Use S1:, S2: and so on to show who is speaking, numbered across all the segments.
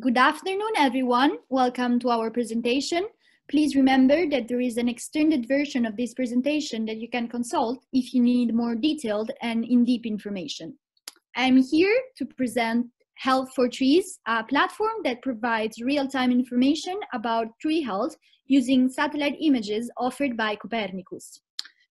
S1: Good afternoon, everyone. Welcome to our presentation. Please remember that there is an extended version of this presentation that you can consult if you need more detailed and in-depth information. I'm here to present Health for Trees, a platform that provides real-time information about tree health using satellite images offered by Copernicus.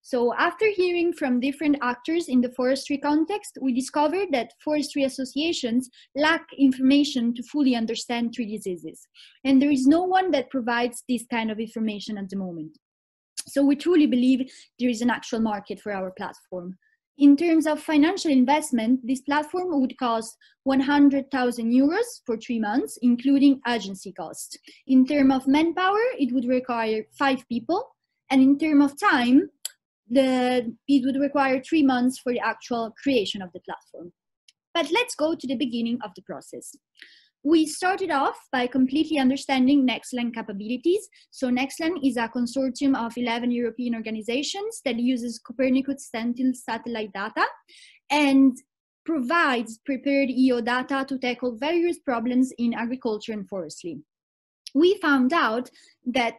S1: So after hearing from different actors in the forestry context, we discovered that forestry associations lack information to fully understand tree diseases. And there is no one that provides this kind of information at the moment. So we truly believe there is an actual market for our platform. In terms of financial investment, this platform would cost 100,000 euros for three months, including agency costs. In terms of manpower, it would require five people. And in terms of time, the, it would require three months for the actual creation of the platform. But let's go to the beginning of the process. We started off by completely understanding Nextland capabilities. So Nextland is a consortium of 11 European organizations that uses Copernicus Sentinel satellite data and provides prepared EO data to tackle various problems in agriculture and forestry. We found out that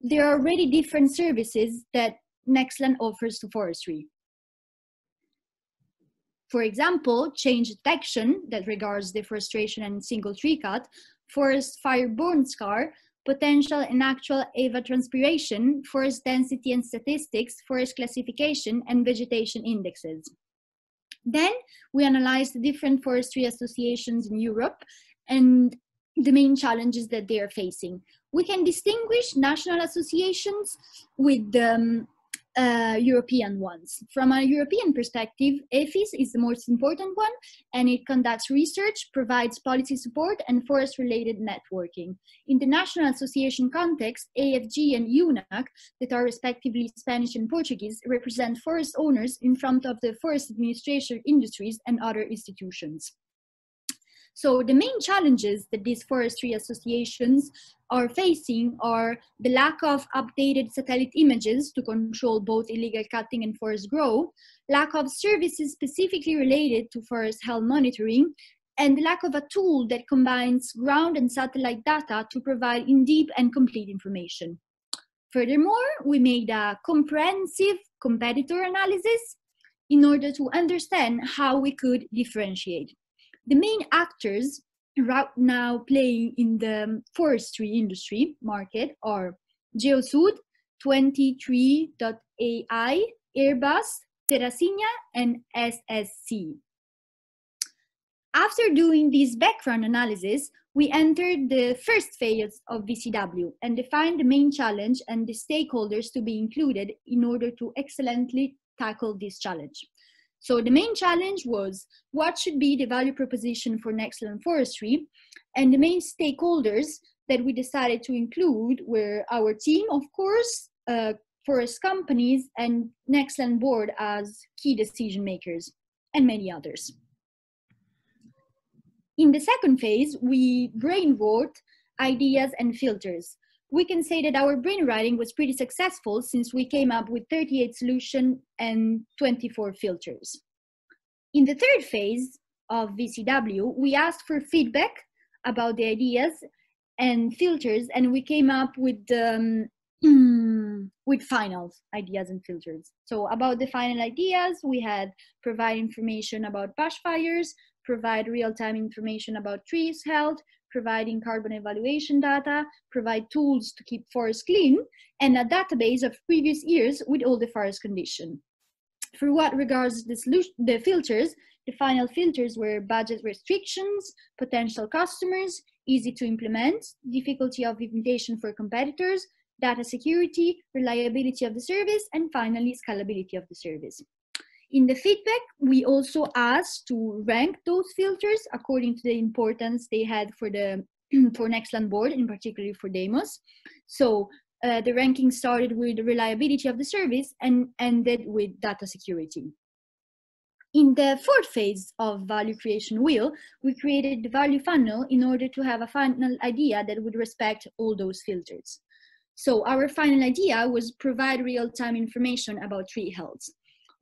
S1: there are already different services that Nextland offers to forestry. For example, change detection that regards deforestation and single tree cut, forest fire burn scar, potential and actual evapotranspiration, forest density and statistics, forest classification, and vegetation indexes. Then we analyzed the different forestry associations in Europe and the main challenges that they are facing. We can distinguish national associations with um, uh, European ones. From a European perspective, EFIS is the most important one, and it conducts research, provides policy support, and forest-related networking. In the national association context, AFG and UNAC, that are respectively Spanish and Portuguese, represent forest owners in front of the forest administration industries and other institutions. So the main challenges that these forestry associations are facing are the lack of updated satellite images to control both illegal cutting and forest growth, lack of services specifically related to forest health monitoring, and the lack of a tool that combines ground and satellite data to provide in-depth and complete information. Furthermore, we made a comprehensive competitor analysis in order to understand how we could differentiate. The main actors right now playing in the forestry industry market are Geosud, 20tree.ai, Airbus, Terracina, and SSC. After doing this background analysis, we entered the first phase of VCW and defined the main challenge and the stakeholders to be included in order to excellently tackle this challenge. So the main challenge was what should be the value proposition for Nextland Forestry, and the main stakeholders that we decided to include were our team, of course, uh, forest companies, and Nextland board as key decision makers, and many others. In the second phase, we brainwrote ideas and filters we can say that our brainwriting was pretty successful since we came up with 38 solutions and 24 filters. In the third phase of VCW, we asked for feedback about the ideas and filters, and we came up with um, with final ideas and filters. So about the final ideas, we had provide information about bushfires, provide real-time information about trees health, providing carbon evaluation data, provide tools to keep forests clean, and a database of previous years with all the forest condition. For what regards the, solution, the filters, the final filters were budget restrictions, potential customers, easy to implement, difficulty of implementation for competitors, data security, reliability of the service, and finally scalability of the service. In the feedback, we also asked to rank those filters according to the importance they had for the for Nextland board, in particular for Deimos. So uh, the ranking started with the reliability of the service and ended with data security. In the fourth phase of value creation wheel, we created the value funnel in order to have a final idea that would respect all those filters. So our final idea was provide real-time information about tree health.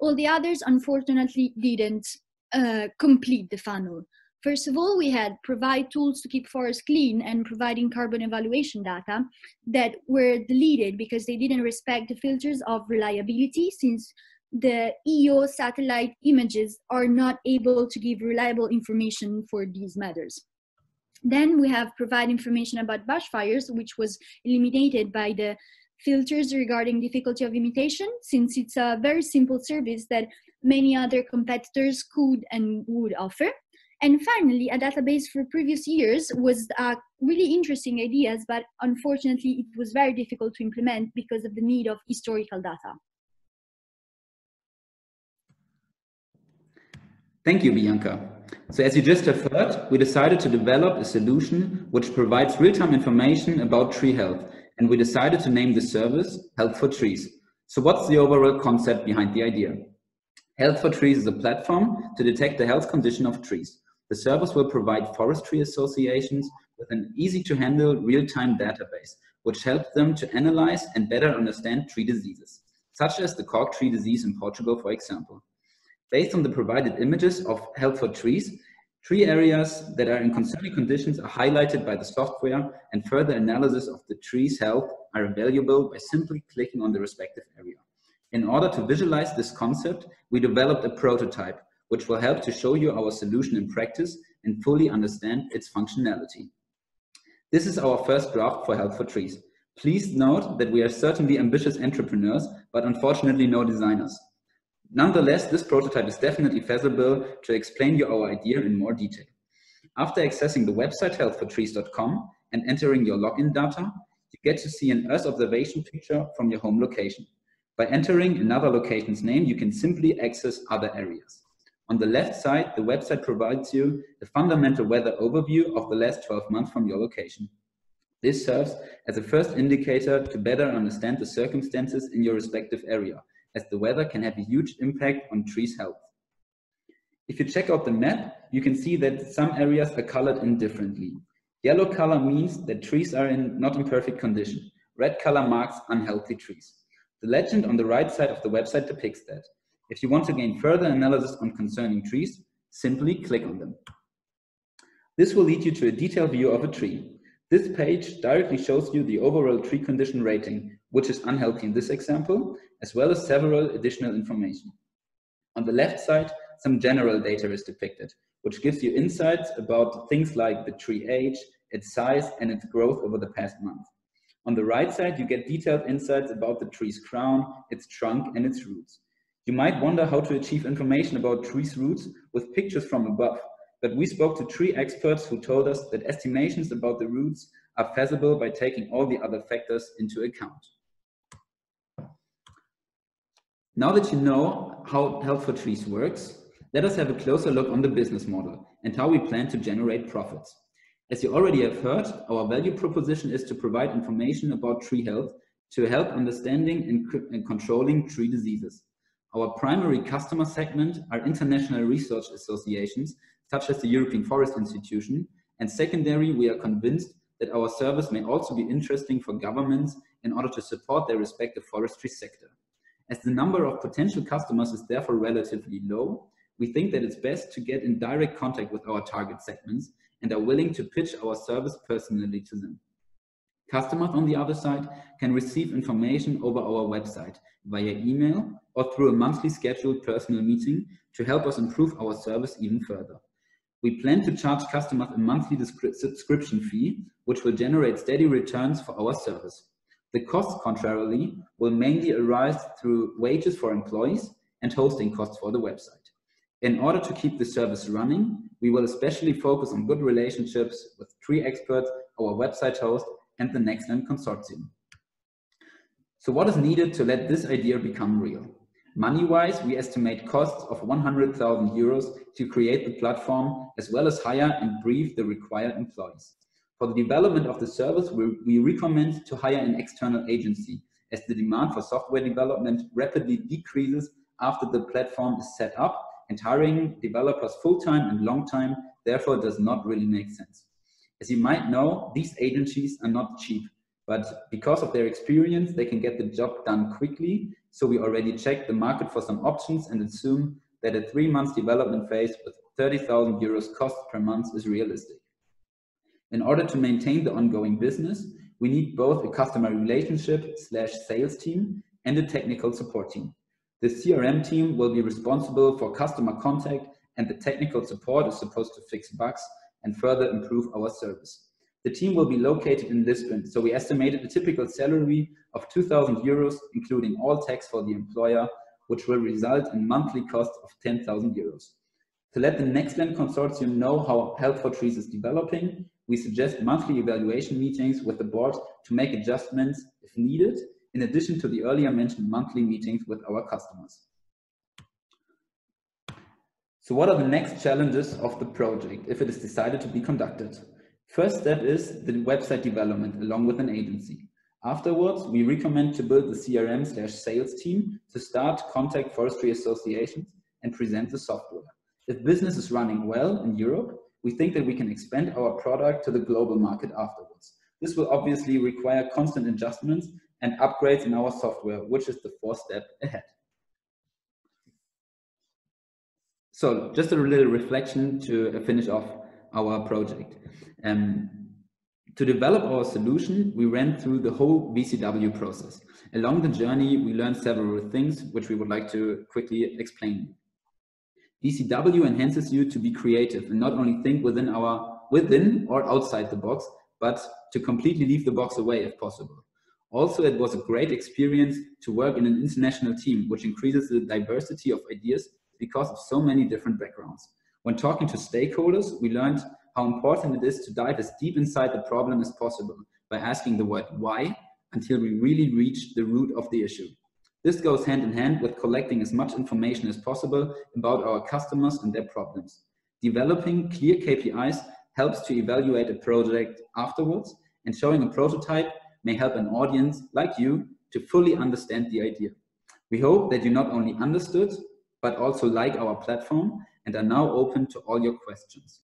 S1: All the others, unfortunately, didn't uh, complete the funnel. First of all, we had provide tools to keep forests clean and providing carbon evaluation data that were deleted because they didn't respect the filters of reliability since the EO satellite images are not able to give reliable information for these matters. Then we have provide information about bushfires, which was eliminated by the filters regarding difficulty of imitation, since it's a very simple service that many other competitors could and would offer. And finally, a database for previous years was a really interesting ideas, but unfortunately it was very difficult to implement because of the need of historical data.
S2: Thank you, Bianca. So as you just have heard, we decided to develop a solution which provides real-time information about tree health, and we decided to name the service Health for Trees. So what's the overall concept behind the idea? Health for Trees is a platform to detect the health condition of trees. The service will provide forestry associations with an easy-to-handle real-time database, which helps them to analyze and better understand tree diseases, such as the cork tree disease in Portugal, for example. Based on the provided images of health for trees, tree areas that are in concerning conditions are highlighted by the software and further analysis of the tree's health are available by simply clicking on the respective area. In order to visualize this concept, we developed a prototype which will help to show you our solution in practice and fully understand its functionality. This is our first draft for Health for Trees. Please note that we are certainly ambitious entrepreneurs, but unfortunately no designers. Nonetheless, this prototype is definitely feasible to explain you our idea in more detail. After accessing the website healthfortrees.com and entering your login data, you get to see an Earth observation picture from your home location. By entering another location's name, you can simply access other areas. On the left side, the website provides you a fundamental weather overview of the last 12 months from your location. This serves as a first indicator to better understand the circumstances in your respective area, as the weather can have a huge impact on trees' health. If you check out the map, you can see that some areas are colored in differently. Yellow color means that trees are in not in perfect condition. Red color marks unhealthy trees. The legend on the right side of the website depicts that. If you want to gain further analysis on concerning trees, simply click on them. This will lead you to a detailed view of a tree. This page directly shows you the overall tree condition rating, which is unhealthy in this example, as well as several additional information. On the left side, some general data is depicted, which gives you insights about things like the tree age, its size, and its growth over the past month. On the right side, you get detailed insights about the tree's crown, its trunk, and its roots. You might wonder how to achieve information about trees' roots with pictures from above, but we spoke to tree experts who told us that estimations about the roots are feasible by taking all the other factors into account. Now that you know how Health for Trees works, let us have a closer look on the business model and how we plan to generate profits. As you already have heard, our value proposition is to provide information about tree health to help understanding and, controlling tree diseases. Our primary customer segment are international research associations, such as the European Forest Institution, and secondary, we are convinced that our service may also be interesting for governments in order to support their respective forestry sector. As the number of potential customers is therefore relatively low, we think that it's best to get in direct contact with our target segments and are willing to pitch our service personally to them. Customers, on the other side, can receive information over our website via email or through a monthly scheduled personal meeting to help us improve our service even further. We plan to charge customers a monthly subscription fee, which will generate steady returns for our service. The costs, contrarily, will mainly arise through wages for employees and hosting costs for the website. In order to keep the service running, we will especially focus on good relationships with tree experts, our website host, and the Nextland Consortium. So what is needed to let this idea become real? Money-wise, we estimate costs of 100,000 euros to create the platform, as well as hire and brief the required employees. For the development of the service, we, we recommend to hire an external agency, as the demand for software development rapidly decreases after the platform is set up, and hiring developers full-time and long-time therefore does not really make sense. As you might know, these agencies are not cheap, but because of their experience, they can get the job done quickly. So we already checked the market for some options and assume that a three month development phase with 30,000 euros cost per month is realistic. In order to maintain the ongoing business, we need both a customer relationship slash sales team and a technical support team. The CRM team will be responsible for customer contact and the technical support is supposed to fix bugs and further improve our service. The team will be located in Lisbon, so we estimated a typical salary of 2,000 euros, including all tax for the employer, which will result in monthly costs of 10,000 euros. To let the Nextland consortium know how Health for Trees is developing, we suggest monthly evaluation meetings with the board to make adjustments if needed, in addition to the earlier mentioned monthly meetings with our customers. So what are the next challenges of the project if it is decided to be conducted? First step is the website development along with an agency. Afterwards, we recommend to build the CRM slash sales team to start contact forestry associations and present the software. If business is running well in Europe, we think that we can expand our product to the global market afterwards. This will obviously require constant adjustments and upgrades in our software, which is the fourth step ahead. So just a little reflection to finish off our project. Um, to develop our solution, we ran through the whole VCW process. Along the journey, we learned several things, which we would like to quickly explain. VCW enhances you to be creative and not only think within our within or outside the box, but to completely leave the box away if possible. Also, it was a great experience to work in an international team, which increases the diversity of ideas because of so many different backgrounds. When talking to stakeholders, we learned how important it is to dive as deep inside the problem as possible by asking the word why until we really reach the root of the issue. This goes hand in hand with collecting as much information as possible about our customers and their problems. Developing clear KPIs helps to evaluate a project afterwards, and showing a prototype may help an audience like you to fully understand the idea. We hope that you not only understood, but also like our platform and are now open to all your questions.